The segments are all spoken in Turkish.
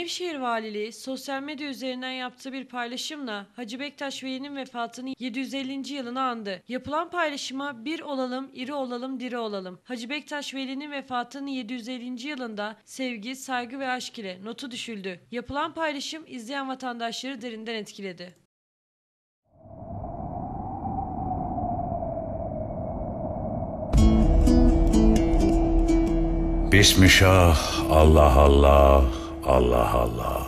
Nevşehir Valiliği sosyal medya üzerinden yaptığı bir paylaşımla Hacı Bektaş Veli'nin vefatının 750. yılını andı. Yapılan paylaşıma bir olalım, iri olalım, diri olalım. Hacı Bektaş Veli'nin vefatının 750. yılında sevgi, saygı ve aşk ile notu düşüldü. Yapılan paylaşım izleyen vatandaşları derinden etkiledi. Bismillah, Allah Allah, Allah Allah.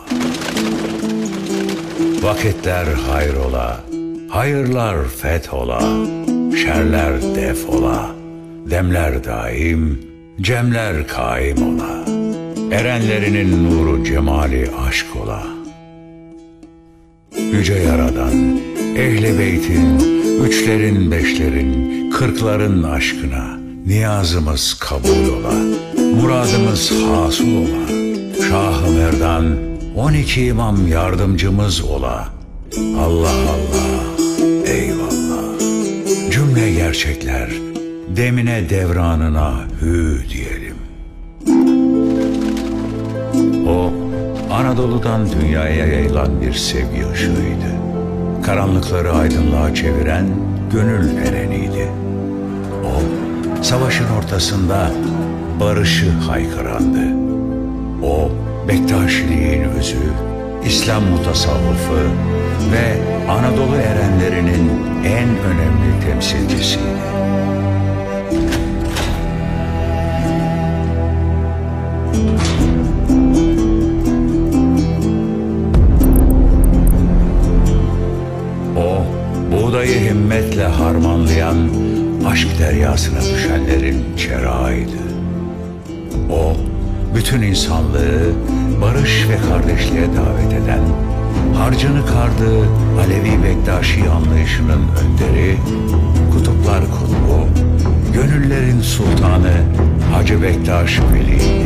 Vakitler hayrola, hayırlar fethola, şerler defola, demler daim, cemler kaim ola. Erenlerinin nuru cemali aşk ola. Yüce Yaradan, ehli beytin, üçlerin beşlerin, kırkların aşkına niyazımız kabul ola, muradımız hasıl ola. Şah-ı Merdan, on iki imam yardımcımız ola. Allah Allah, eyvallah. Cümle gerçekler, demine devranına hü diyelim. O Anadolu'dan dünyaya yayılan bir sevgi ışığıydı. Karanlıkları aydınlığa çeviren gönül ereniydi. O savaşın ortasında barışı haykırandı. O Bektaşiliğin özü, İslam mutasavvıfı ve Anadolu erenlerinin en önemli temsilcisiydi. O, buğdayı himmetle harmanlayan aşk deryasına düşenlerin çerağıydı. O, bütün insanlığı barış ve kardeşliğe davet eden, harcını kardığı Alevi Bektaşi anlayışının önderi, kutuplar kutbu, gönüllerin sultanı Hacı Bektaş Veli'ydi.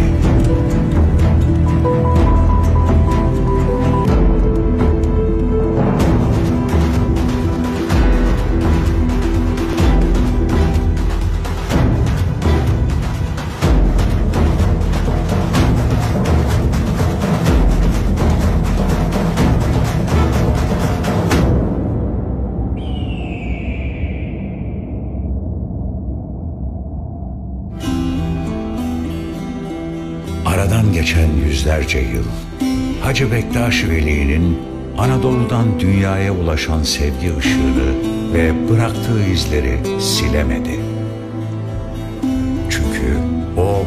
Aradan geçen yüzlerce yıl, Hacı Bektaş Veli'nin Anadolu'dan dünyaya ulaşan sevgi ışığını ve bıraktığı izleri silemedi. Çünkü o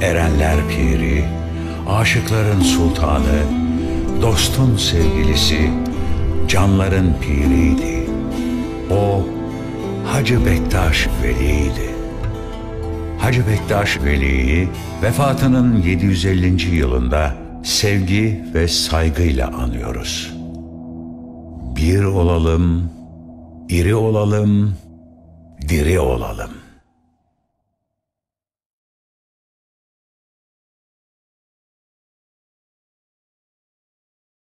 erenler piri, aşıkların sultanı, dostun sevgilisi, canların piriydi. O Hacı Bektaş Veli'ydi. Hacı Bektaş Veli'yi vefatının 750. yılında sevgi ve saygıyla anıyoruz. Bir olalım, iri olalım, diri olalım.